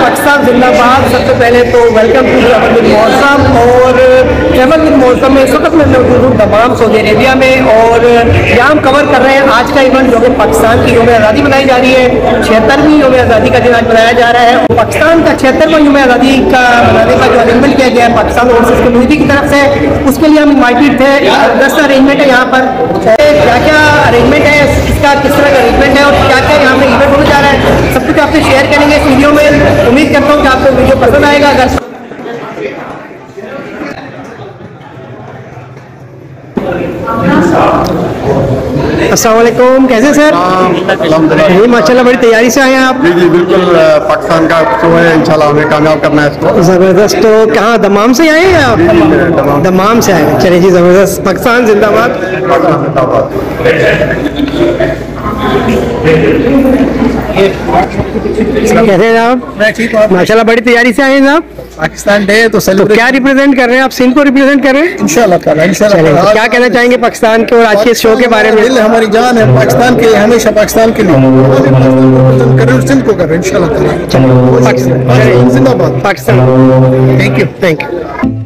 बाद सबसे पहले तो वेलकम टू ट्रैवल मौसम और ट्रैवल मौसम में इस वक्त मैं मौजूद हूँ दमाम सऊदी अरेबिया में और यहाँ हम कवर कर रहे हैं आज का इवेंट जो कि पाकिस्तान की योम आज़ादी मनाई जा रही है। छिहत्तरवीं योम आज़ादी का दिन आज मनाया जा रहा है। पाकिस्तान का छिहत्तरवा योम आज़ादी का मनाने का जो अरेंजमेंट किया गया है पाकिस्तान ओवरसीज कम्युनिटी की तरफ़ से, उसके लिए हम इन्वाइटेड थे। दस अरेंजमेंट है यहाँ पर। क्या क्या अरेंजमेंट है, इसका किस तरह का अरेंजमेंट है और क्या क्या यहाँ पे इवेंट होने जा रहा है, सब कुछ आपसे शेयर करेंगे इस वीडियो में उम्मीद करता हूँ कि आपको वीडियो पसंद आएगा अगर अस्सलाम कैसे सर? जी माशाल्लाह बड़ी तैयारी से आए हैं आप। जी जी बिल्कुल पाकिस्तान का शो है इंशाल्लाह हमें कामयाब करना है इसको। ज़बरदस्त तो कहाँ दमाम से आए हैं आप? दमाम। दमाम से आए हैं। चलिए जी ज़बरदस्त पाकिस्तान जिंदाबाद। पाकिस्तान जिंदाबाद। कैसे हैं आप? मैं ठीक हूँ माशाल्लाह बड़ी तैयारी से आए हैं आप? पाकिस्तान डे तो तो क्या रिप्रेजेंट कर रहे हैं आप? सिंध को रिप्रेजेंट कर रहे हैं? इंशाल्लाह ताला इंशाल्लाह क्या कहना चाहेंगे पाकिस्तान के और आज के शो के बारे में? हमारी जान है पाकिस्तान के लिए हमेशा पाकिस्तान के लिए। सिंध को करें Pakistan. Thank you thank you